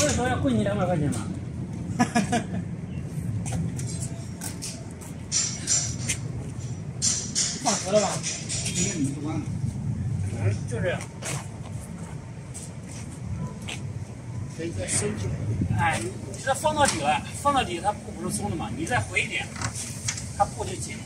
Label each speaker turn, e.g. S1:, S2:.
S1: 所以说要贵你两百块钱嘛。
S2: 放壳了吧？
S3: 今天你们不关了。
S1: 嗯，就这样。
S2: 可以再收起来。
S1: 哎，你这放到底了，放到底它布不是松的嘛？你再回一点，它布就紧。